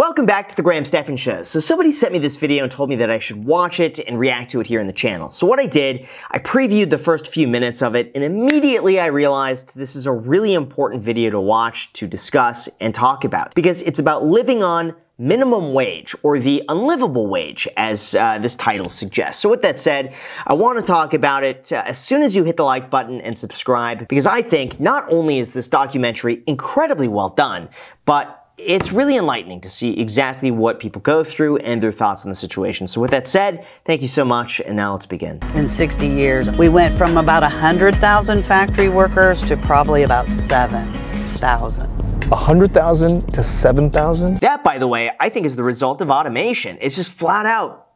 Welcome back to the Graham Stephan Show. So somebody sent me this video and told me that I should watch it and react to it here in the channel. So what I did, I previewed the first few minutes of it and immediately I realized this is a really important video to watch, to discuss, and talk about. Because it's about living on minimum wage, or the unlivable wage, as uh, this title suggests. So with that said, I want to talk about it uh, as soon as you hit the like button and subscribe, because I think not only is this documentary incredibly well done, but it's really enlightening to see exactly what people go through and their thoughts on the situation. So with that said, thank you so much, and now let's begin. In 60 years, we went from about 100,000 factory workers to probably about 7,000. 100,000 to 7,000? That, by the way, I think is the result of automation. It's just flat out.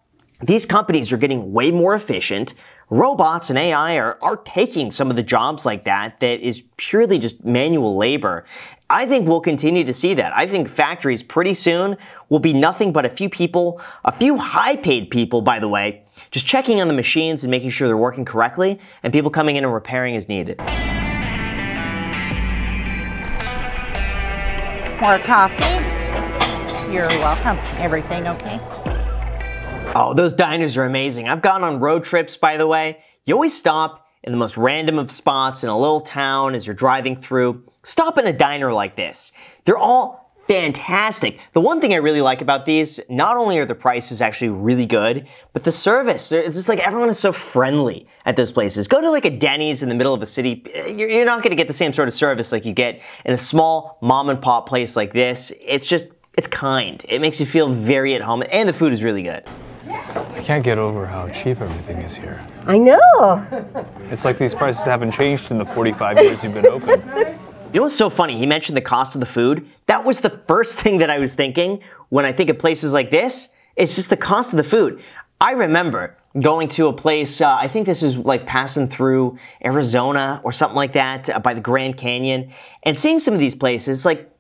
These companies are getting way more efficient. Robots and AI are, are taking some of the jobs like that that is purely just manual labor. I think we'll continue to see that. I think factories pretty soon will be nothing but a few people, a few high paid people, by the way, just checking on the machines and making sure they're working correctly, and people coming in and repairing as needed. More coffee? You're welcome. Everything okay? Oh, those diners are amazing. I've gone on road trips, by the way. You always stop in the most random of spots in a little town as you're driving through. Stop in a diner like this. They're all fantastic. The one thing I really like about these, not only are the prices actually really good, but the service. It's just like everyone is so friendly at those places. Go to like a Denny's in the middle of a city, you're not gonna get the same sort of service like you get in a small mom and pop place like this. It's just, it's kind. It makes you feel very at home, and the food is really good. I can't get over how cheap everything is here. I know. It's like these prices haven't changed in the 45 years you've been open. You know what's so funny? He mentioned the cost of the food. That was the first thing that I was thinking when I think of places like this. It's just the cost of the food. I remember going to a place, uh, I think this was like passing through Arizona or something like that uh, by the Grand Canyon, and seeing some of these places, like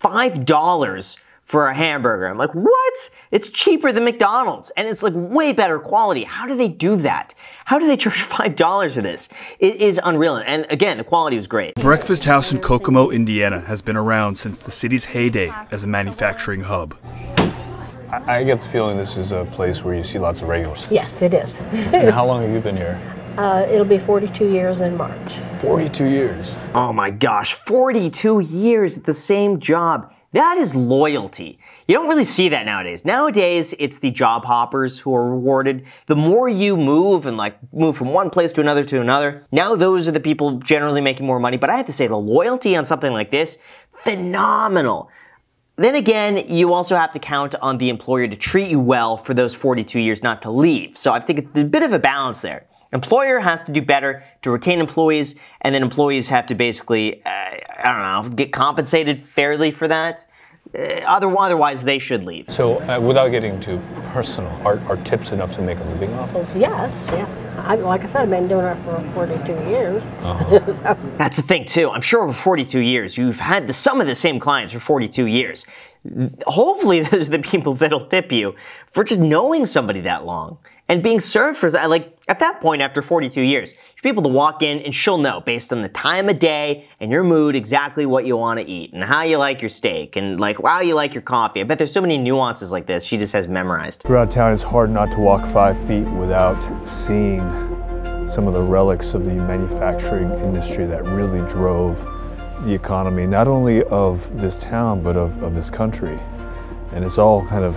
$5 for a hamburger. I'm like, what? It's cheaper than McDonald's and it's like way better quality. How do they do that? How do they charge $5 for this? It is unreal. And again, the quality was great. Breakfast House in Kokomo, Indiana has been around since the city's heyday as a manufacturing hub. I get the feeling this is a place where you see lots of regulars. Yes, it is. and how long have you been here? Uh, it'll be 42 years in March. 42 years. Oh my gosh, 42 years at the same job. That is loyalty. You don't really see that nowadays. Nowadays, it's the job hoppers who are rewarded. The more you move and like move from one place to another to another, now those are the people generally making more money. But I have to say, the loyalty on something like this, phenomenal. Then again, you also have to count on the employer to treat you well for those 42 years not to leave. So I think it's a bit of a balance there. Employer has to do better to retain employees, and then employees have to basically, uh, I don't know, get compensated fairly for that. Uh, otherwise, they should leave. So, uh, without getting too personal, are, are tips enough to make a living off of? Yes, yeah. I, like I said, I've been doing it for 42 years. Uh-huh. so. That's the thing, too. I'm sure over 42 years, you've had the, some of the same clients for 42 years. Hopefully, those are the people that'll tip you for just knowing somebody that long and being served for that. Like at that point, after 42 years, you be able to walk in and she'll know based on the time of day and your mood exactly what you want to eat and how you like your steak and like how you like your coffee. I bet there's so many nuances like this she just has memorized. Throughout town, it's hard not to walk five feet without seeing some of the relics of the manufacturing industry that really drove the economy, not only of this town, but of, of this country. And it's all kind of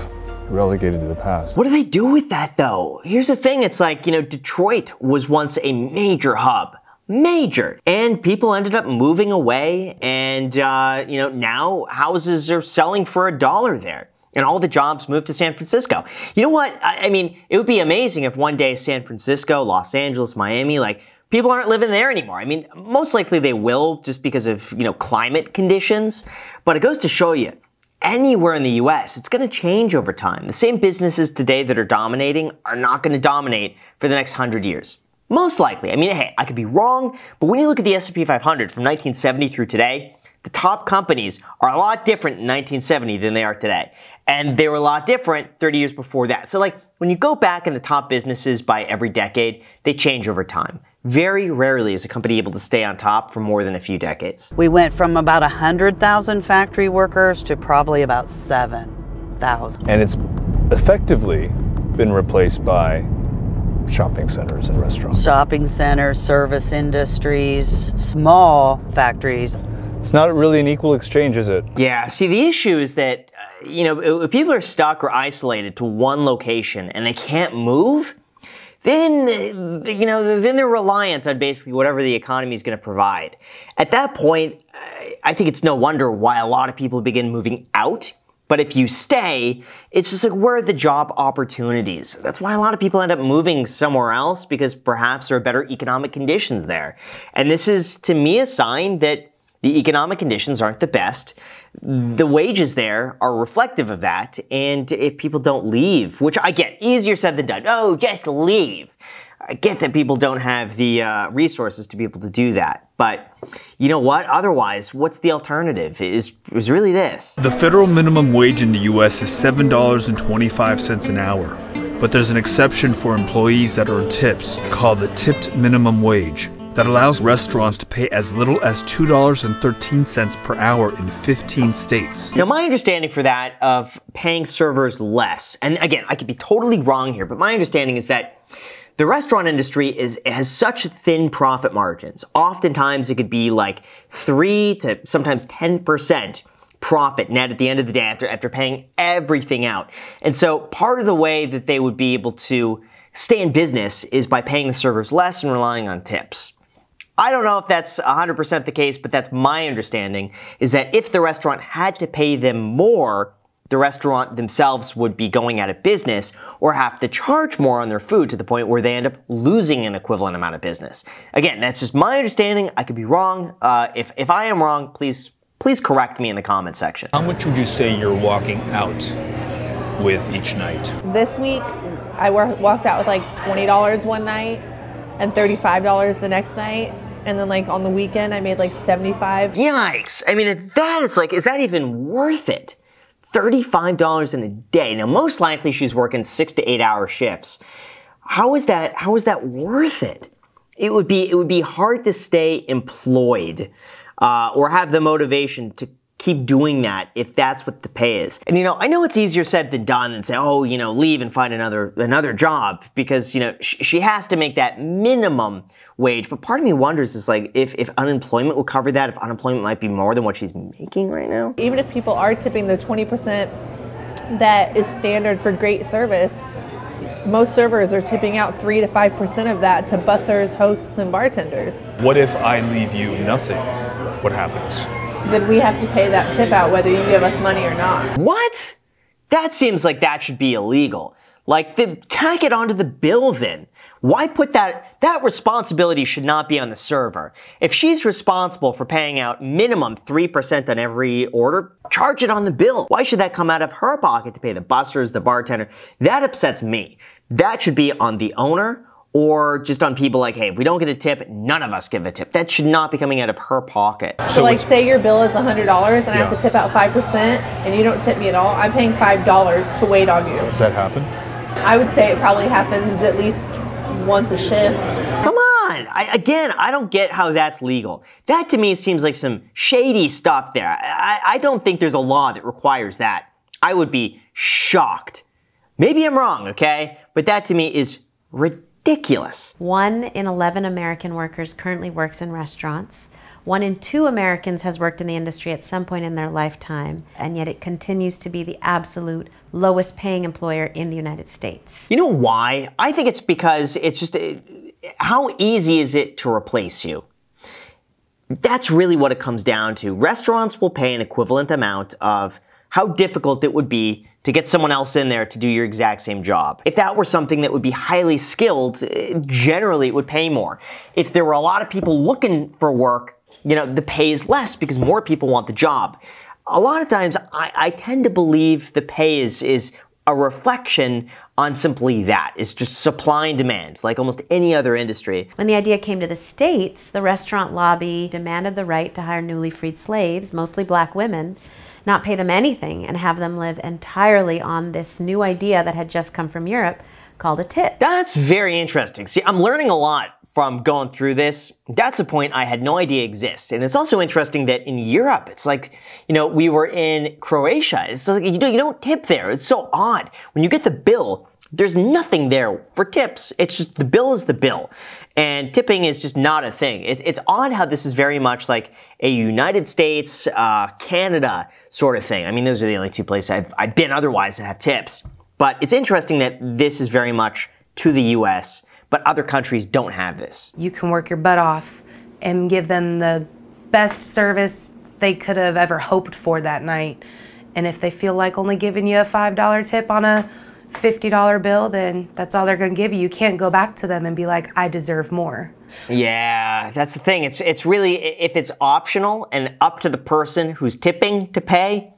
relegated to the past. What do they do with that though? Here's the thing, it's like, you know, Detroit was once a major hub. Major. And people ended up moving away and, uh, you know, now houses are selling for a dollar there and all the jobs moved to San Francisco. You know what? I, I, mean, it would be amazing if one day San Francisco, Los Angeles, Miami, like people aren't living there anymore. I mean, most likely they will just because of, you know, climate conditions, but it goes to show you anywhere in the US, it's going to change over time. The same businesses today that are dominating are not going to dominate for the next 100 years. Most likely. I mean, hey, I could be wrong, but when you look at the S&P 500 from 1970 through today, the top companies are a lot different in 1970 than they are today. And they were a lot different 30 years before that. So like, when you go back in the top businesses by every decade, they change over time. Very rarely is a company able to stay on top for more than a few decades. We went from about 100,000 factory workers to probably about 7,000. And it's effectively been replaced by shopping centers and restaurants. Shopping centers, service industries, small factories. It's not really an equal exchange, is it? Yeah, see, the issue is that, uh, you know, if people are stuck or isolated to one location and they can't move, then, you know, then they're reliant on basically whatever the economy is going to provide. At that point, I think it's no wonder why a lot of people begin moving out. But if you stay, it's just like, where are the job opportunities? That's why a lot of people end up moving somewhere else because perhaps there are better economic conditions there. And this is, to me, a sign that the economic conditions aren't the best. The wages there are reflective of that. And if people don't leave, which I get, easier said than done. Oh, just leave. I get that people don't have the uh, resources to be able to do that. But you know what? Otherwise, what's the alternative? Is is really this. The federal minimum wage in the US is $7.25 an hour. But there's an exception for employees that earn tips called the tipped minimum wage that allows restaurants to pay as little as $2.13 per hour in 15 states. Now, my understanding for that of paying servers less, and again, I could be totally wrong here, but my understanding is that the restaurant industry is has such thin profit margins. Oftentimes, it could be like three to sometimes ten percent profit net at the end of the day after after paying everything out. And so, part of the way that they would be able to stay in business is by paying the servers less and relying on tips. I don't know if that's 100% the case, but that's my understanding is that if the restaurant had to pay them more, the restaurant themselves would be going out of business or have to charge more on their food to the point where they end up losing an equivalent amount of business. Again, that's just my understanding. I could be wrong. Uh, if, if I am wrong, please please correct me in the comment section. How much would you say you're walking out with each night? This week, I walked out with like $20 one night and $35 the next night. And then like on the weekend, I made like 75. Yikes. I mean, at that, it's like, is that even worth it? $35 in a day. Now, most likely she's working six to eight hour shifts. How is that, how is that worth it? It would be, it would be hard to stay employed, uh, or have the motivation to keep doing that if that's what the pay is. And you know, I know it's easier said than done and say, oh, you know, leave and find another another job because you know sh- she has to make that minimum wage. But part of me wonders is like if if unemployment will cover that, if unemployment might be more than what she's making right now. Even if people are tipping the 20% that is standard for great service, most servers are tipping out 3 to 5% of that to bussers, hosts, and bartenders. What if I leave you nothing? What happens? Then we have to pay that tip out whether you give us money or not. What? That seems like that should be illegal. Like, tack it onto the bill then. Why put that, that responsibility should not be on the server. If she's responsible for paying out minimum 3% on every order, charge it on the bill. Why should that come out of her pocket to pay the bussers, the bartender? That upsets me. That should be on the owner or just on people like, hey, if we don't get a tip, none of us give a tip. That should not be coming out of her pocket. So, so like, say your bill is $100 and yeah. I have to tip out 5% and you don't tip me at all, I'm paying $5 to wait on you. Does that happen? I would say it probably happens at least once a shift. Come on. I, again, I don't get how that's legal. That to me seems like some shady stuff there. I, I don't think there's a law that requires that. I would be shocked. Maybe I'm wrong, okay? But that to me is ridiculous ridiculous. One in 11 American workers currently works in restaurants. One in two Americans has worked in the industry at some point in their lifetime, and yet it continues to be the absolute lowest paying employer in the United States. You know why? I think it's because it's just how easy is it to replace you? That's really what it comes down to. Restaurants will pay an equivalent amount of how difficult it would be to get someone else in there to do your exact same job. If that were something that would be highly skilled, eh, generally it would pay more. If there were a lot of people looking for work, you know, the pay is less because more people want the job. A lot of times I, I tend to believe the pay is, is a reflection on simply that. It's just supply and demand, like almost any other industry. When the idea came to the States, the restaurant lobby demanded the right to hire newly freed slaves, mostly black women, not pay them anything and have them live entirely on this new idea that had just come from Europe called a tip. That's very interesting. See, I'm learning a lot from going through this. That's a point I had no idea exists. And it's also interesting that in Europe, it's like, you know, we were in Croatia. It's like, you, don't, you don't tip there. It's so odd. When you get the bill, there's nothing there for tips. It's just the bill is the bill. And tipping is just not a thing. It, it's odd how this is very much like a United States, uh, Canada sort of thing. I mean, those are the only two places I've, I've been otherwise that have tips. But it's interesting that this is very much to the US, but other countries don't have this. You can work your butt off and give them the best service they could have ever hoped for that night. And if they feel like only giving you a $5 tip on a $50 bill, then that's all they're going to give you. You can't go back to them and be like, I deserve more. Yeah, that's the thing. It's it's really if it's optional and up to the person who's tipping to pay,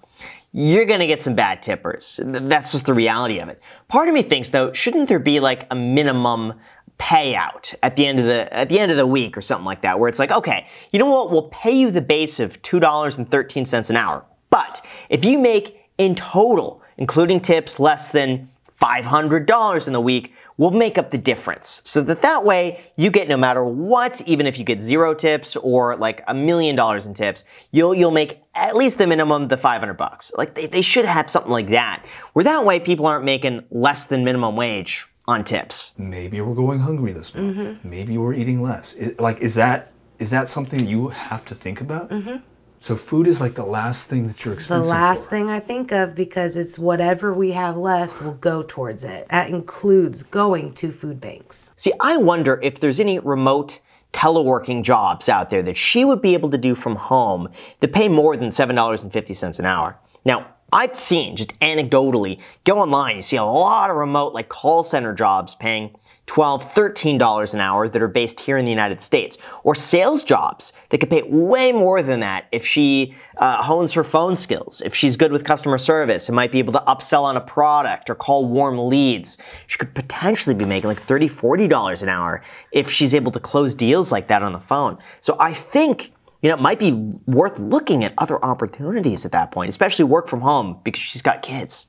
you're going to get some bad tippers. That's just the reality of it. Part of me thinks though, shouldn't there be like a minimum payout at the end of the at the end of the week or something like that where it's like, okay, you know what? We'll pay you the base of $2.13 an hour. But if you make in total, including tips less than $500 in the week, will make up the difference. So that that way you get no matter what, even if you get zero tips or like a million dollars in tips, you'll you'll make at least the minimum the 500 bucks. Like they, they should have something like that. Where that way people aren't making less than minimum wage on tips. Maybe we're going hungry this month. Mm-hmm. Maybe we're eating less. Like is that is that something you have to think about? Mm-hmm. So food is like the last thing that you're The last for. thing I think of because it's whatever we have left will go towards it. That includes going to food banks. See, I wonder if there's any remote teleworking jobs out there that she would be able to do from home that pay more than $7.50 an hour. Now, I've seen, just anecdotally, go online, you see a lot of remote, like call center jobs paying $12, $13 an hour that are based here in the United States. Or sales jobs that could pay way more than that if she uh, hones her phone skills, if she's good with customer service and might be able to upsell on a product or call warm leads. She could potentially be making like $30, $40 an hour if she's able to close deals like that on the phone. So I think you know, it might be worth looking at other opportunities at that point, especially work from home because she's got kids.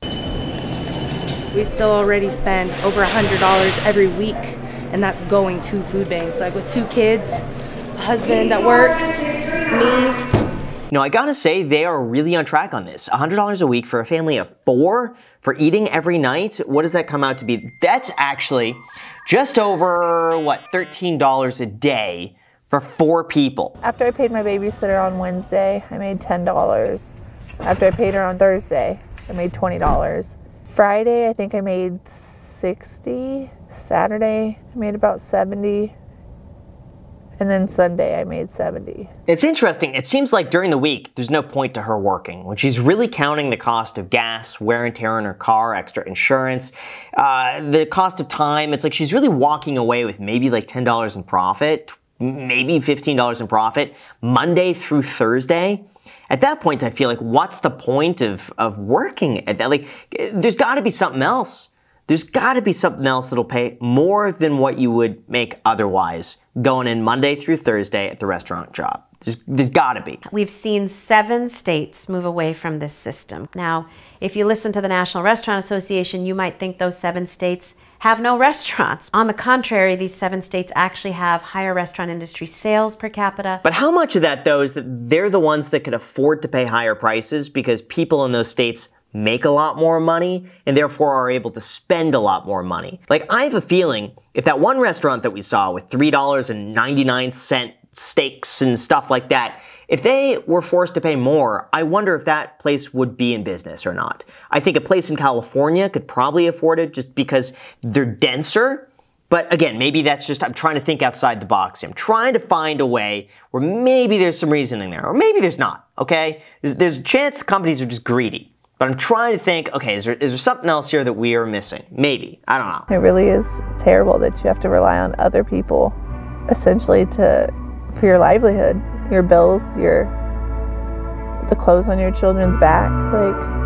We still already spend over $100 every week, and that's going to food banks. Like with two kids, a husband that works, me, You know, I gotta say, they are really on track on this. $100 a week for a family of four for eating every night. What does that come out to be? That's actually just over, what, $13 a day for four people. After I paid my babysitter on Wednesday, I made $10. After I paid her on Thursday, I made $20. Friday, I think I made 60. Saturday, I made about 70. And then Sunday, I made 70. It's interesting. It seems like during the week, there's no point to her working when she's really counting the cost of gas, wear and tear on her car, extra insurance, uh, the cost of time. It's like she's really walking away with maybe like $10 in profit, maybe $15 in profit Monday through Thursday. At that point, I feel like, what's the point of, of working at that? Like, there's got to be something else. There's got to be something else that'll pay more than what you would make otherwise going in Monday through Thursday at the restaurant job. There's, there's got to be. We've seen seven states move away from this system. Now, if you listen to the National Restaurant Association, you might think those seven states have no restaurants. On the contrary, these seven states actually have higher restaurant industry sales per capita. But how much of that, though, is that they're the ones that could afford to pay higher prices because people in those states make a lot more money and therefore are able to spend a lot more money? Like, I have a feeling if that one restaurant that we saw with $3.99 steaks and stuff like that, if they were forced to pay more, I wonder if that place would be in business or not. I think a place in California could probably afford it just because they're denser. But again, maybe that's just, I'm trying to think outside the box. I'm trying to find a way where maybe there's some reasoning there, or maybe there's not, okay? There's, there's a chance the companies are just greedy. But I'm trying to think, okay, is there, is there something else here that we are missing? Maybe. I don't know. It really is terrible that you have to rely on other people essentially to for your livelihood, your bills, your the clothes on your children's back. Like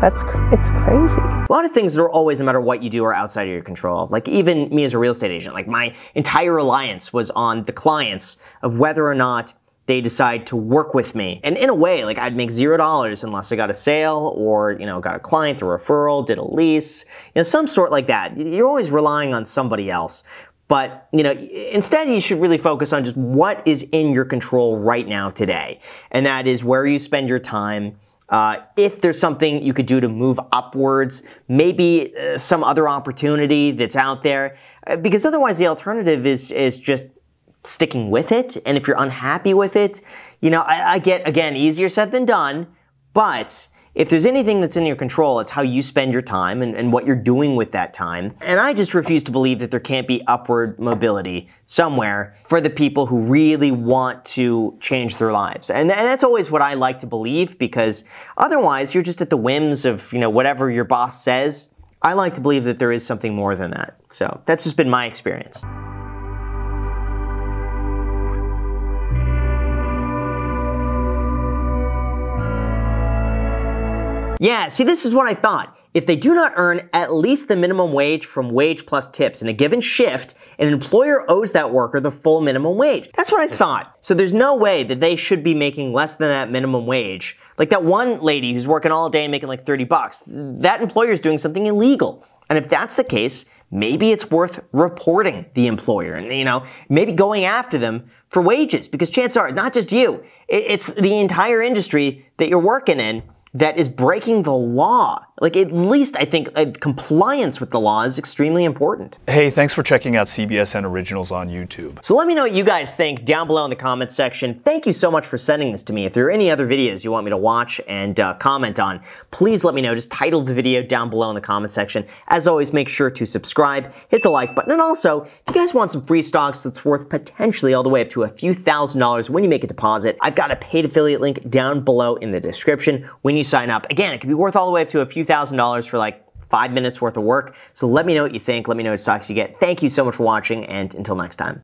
that's it's crazy. A lot of things that are always, no matter what you do, are outside of your control. Like even me as a real estate agent, like my entire reliance was on the clients of whether or not they decide to work with me. And in a way, like I'd make zero dollars unless I got a sale or, you know, got a client, a referral, did a lease, you know, some sort like that. You're always relying on somebody else. But, you know, instead you should really focus on just what is in your control right now today. And that is where you spend your time, uh, if there's something you could do to move upwards, maybe uh, some other opportunity that's out there, uh, because otherwise the alternative is is just sticking with it. And if you're unhappy with it, you know, I, I get again easier said than done, but if there's anything that's in your control, it's how you spend your time and, and, what you're doing with that time. And I just refuse to believe that there can't be upward mobility somewhere for the people who really want to change their lives. And, and that's always what I like to believe because otherwise you're just at the whims of, you know, whatever your boss says. I like to believe that there is something more than that. So that's just been my experience. Yeah, see, this is what I thought. If they do not earn at least the minimum wage from wage plus tips in a given shift, an employer owes that worker the full minimum wage. That's what I thought. So there's no way that they should be making less than that minimum wage. Like that one lady who's working all day and making like 30 bucks, that employer is doing something illegal. And if that's the case, maybe it's worth reporting the employer and, you know, maybe going after them for wages because chances are, not just you, it's the entire industry that you're working in that is breaking the law. Like, at least I think uh, compliance with the law is extremely important. Hey, thanks for checking out CBSN Originals on YouTube. So let me know what you guys think down below in the comments section. Thank you so much for sending this to me. If there are any other videos you want me to watch and uh, comment on, please let me know. Just title the video down below in the comment section. As always, make sure to subscribe, hit the like button, and also, if you guys want some free stocks that's worth potentially all the way up to a few thousand dollars when you make a deposit, I've got a paid affiliate link down below in the description when you sign up. Again, it could be worth all the way up to a few thousand dollars for like five minutes worth of work. So let me know what you think. Let me know what stocks you get. Thank you so much for watching, and until next time.